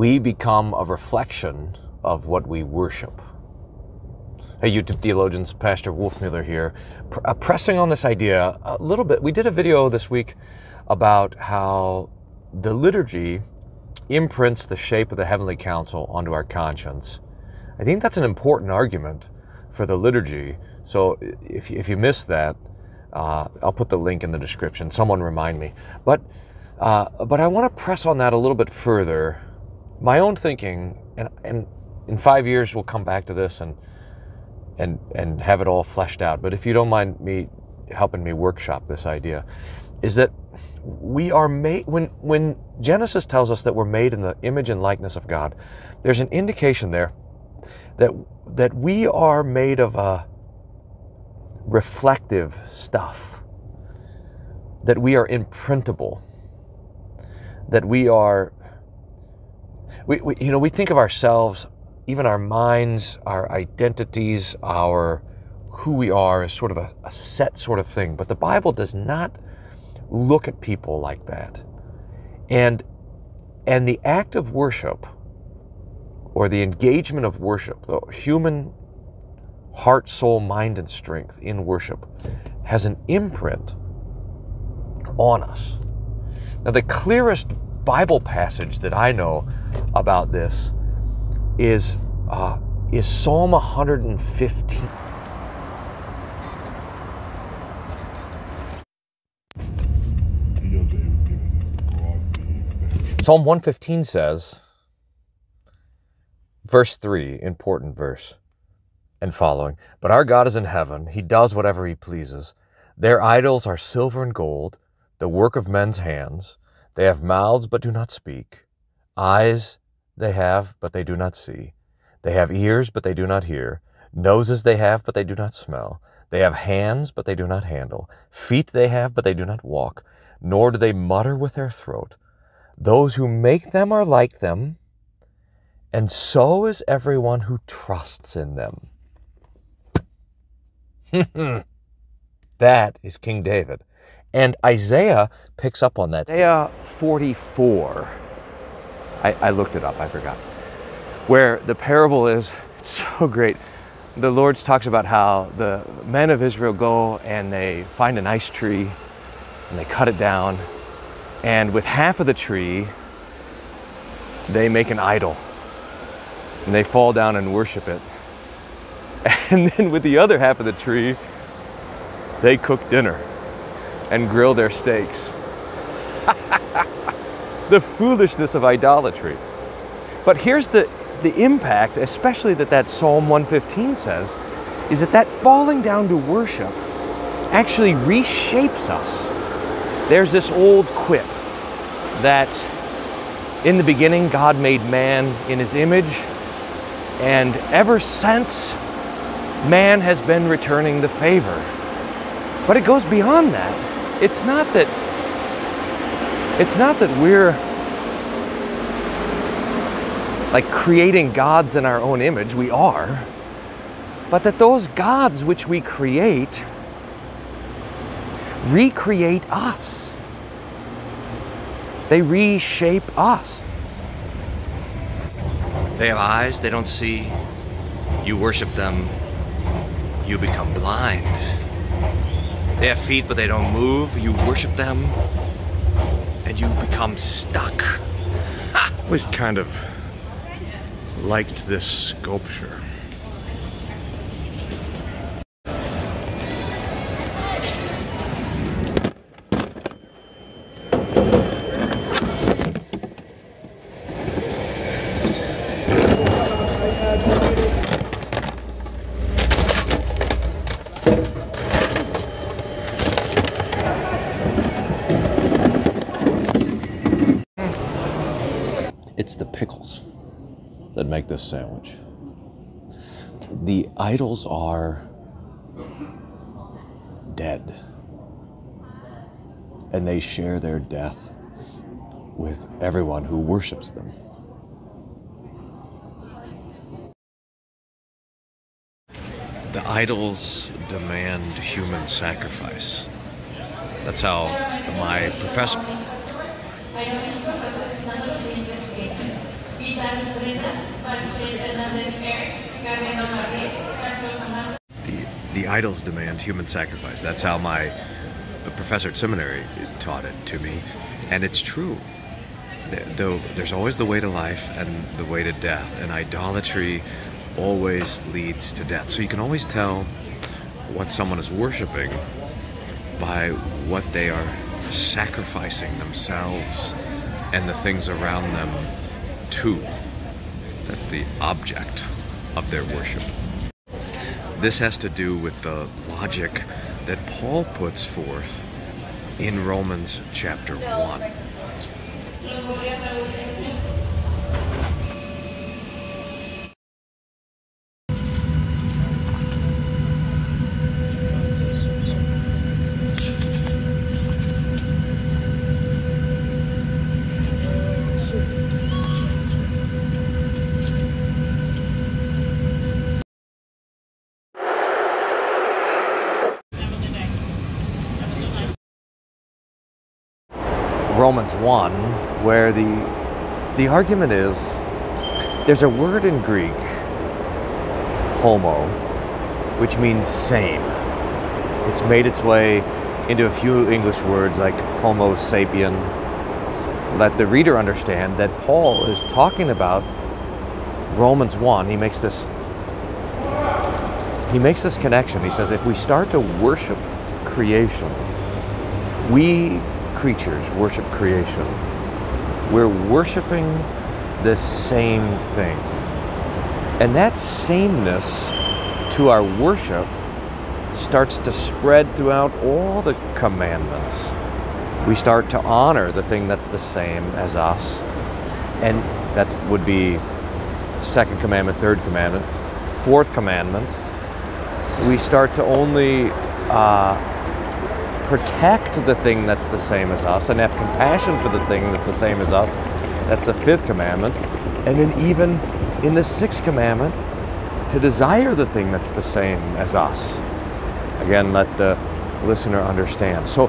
we become a reflection of what we worship. Hey, YouTube theologians, Pastor Wolfmueller here, pr- uh, pressing on this idea a little bit. We did a video this week about how the liturgy imprints the shape of the heavenly council onto our conscience. I think that's an important argument for the liturgy. So if, if you missed that, uh, I'll put the link in the description. Someone remind me. But uh, but I want to press on that a little bit further. My own thinking, and, and in five years we'll come back to this and and and have it all fleshed out. But if you don't mind me helping me workshop this idea, is that we are made when when Genesis tells us that we're made in the image and likeness of God. There's an indication there that that we are made of a reflective stuff. That we are imprintable. That we are we, we you know we think of ourselves even our minds, our identities, our who we are is sort of a, a, set sort of thing. But the Bible does not look at people like that. And and the act of worship or the engagement of worship, the human heart, soul, mind, and strength in worship has an imprint on us. Now, the clearest Bible passage that I know about this is, uh, is Psalm 115. Psalm 115 says, verse 3, important verse and following, But our God is in heaven, he does whatever he pleases. Their idols are silver and gold, the work of men's hands. They have mouths, but do not speak, eyes they have, but they do not see. They have ears, but they do not hear. Noses they have, but they do not smell. They have hands, but they do not handle. Feet they have, but they do not walk. Nor do they mutter with their throat. Those who make them are like them, and so is everyone who trusts in them. that is King David. And Isaiah picks up on that. Isaiah 44 I, I looked it up, I forgot. Where the parable is, it's so great. The Lord talks about how the men of Israel go and they find a nice tree and they cut it down. And with half of the tree, they make an idol and they fall down and worship it. And then with the other half of the tree, they cook dinner and grill their steaks. the foolishness of idolatry. But here's the, the impact, especially that that Psalm 115 says, is that that falling down to worship actually reshapes us. There's this old quip that in the beginning God made man in his image, and ever since man has been returning the favor. But it goes beyond that. It's not that it's not that we're like creating gods in our own image, we are, but that those gods which we create recreate us. They reshape us. They have eyes, they don't see. You worship them, you become blind. They have feet, but they don't move. You worship them, and you become stuck. Ha! Was kind of liked this sculpture. Pickles that make this sandwich. The idols are dead. And they share their death with everyone who worships them. The idols demand human sacrifice. That's how my professor The, the idols demand human sacrifice. That's how my professor at seminary taught it to me. And it's true. Though there's always the way to life and the way to death, and idolatry always leads to death. So you can always tell what someone is worshiping by what they are sacrificing themselves and the things around them to. That's the object of their worship. This has to do with the logic that Paul puts forth in Romans chapter 1. Romans 1 where the the argument is there's a word in Greek homo which means same. It's made its way into a few English words like homo sapien. Let the reader understand that Paul is talking about Romans 1. He makes this he makes this connection. He says if we start to worship creation, we creatures worship creation. We're worshiping the same thing. And that sameness to our worship starts to spread throughout all the commandments. We start to honor the thing that's the same as us. And that would be second commandment, third commandment. Fourth commandment, we start to only uh, protect the thing that's the same as us and have compassion for the thing that's the same as us. That's the fifth commandment. And then, even in the sixth commandment, to desire the thing that's the same as us. Again, let the listener understand. So,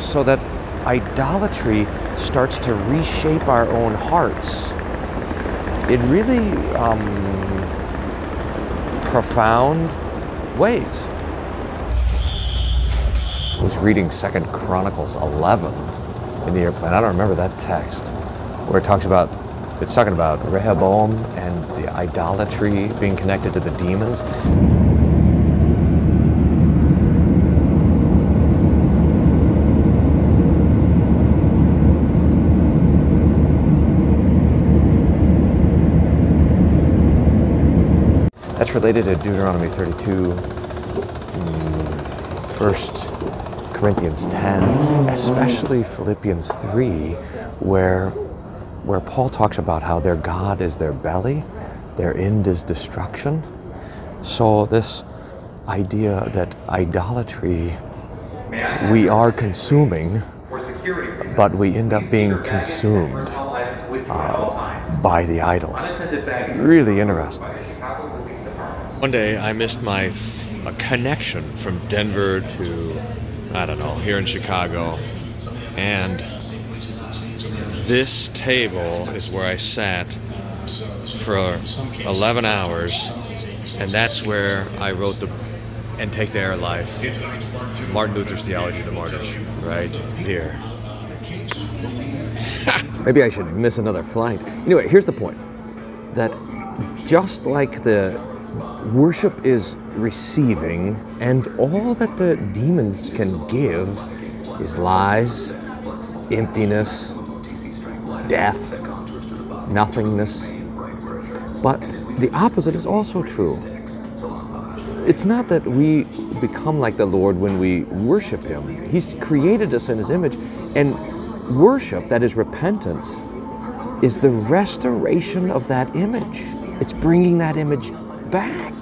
so that idolatry starts to reshape our own hearts in really um, profound ways was reading Second Chronicles 11 in the airplane. I don't remember that text where it talks about it's talking about Rehoboam and the idolatry being connected to the demons. That's related to Deuteronomy 32, mm, first Corinthians 10, especially Philippians 3, where, where Paul talks about how their God is their belly, their end is destruction. So, this idea that idolatry, we are consuming, but we end up being consumed uh, by the idols. Really interesting. One day I missed my a connection from Denver to I don't know, here in Chicago. And this table is where I sat for 11 hours, and that's where I wrote the And Take They Our Life, Martin Luther's Theology of the Martyrs, right here. Maybe I should miss another flight. Anyway, here's the point that just like the worship is receiving, and all that the demons can give is lies, emptiness, death, nothingness. But the opposite is also true. It's not that we become like the Lord when we worship Him. He's created us in His image, and worship, that is repentance, is the restoration of that image. It's bringing that image back.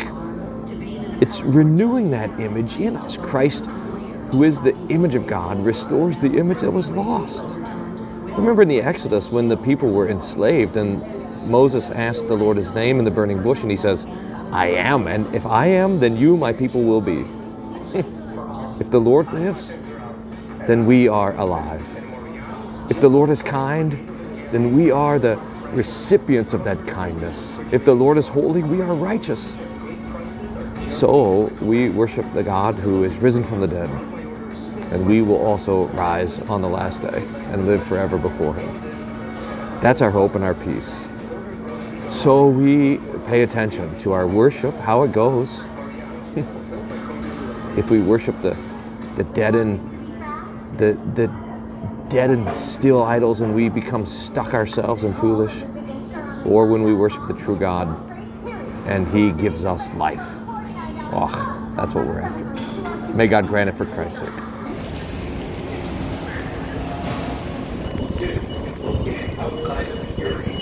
It's renewing that image in us. Christ, who is the image of God, restores the image that was lost. Remember in the Exodus when the people were enslaved and Moses asked the Lord his name in the burning bush and he says, I am. And if I am, then you, my people, will be. if the Lord lives, then we are alive. If the Lord is kind, then we are the recipients of that kindness. If the Lord is holy, we are righteous. So we worship the God who is risen from the dead, and we will also rise on the last day and live forever before Him. That's our hope and our peace. So we pay attention to our worship, how it goes. if we worship the, the dead and the, the dead and still idols and we become stuck ourselves and foolish, or when we worship the true God and He gives us life. Oh, that's what we're after. May God grant it for Christ's sake. outside security.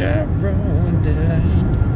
Sharon delight.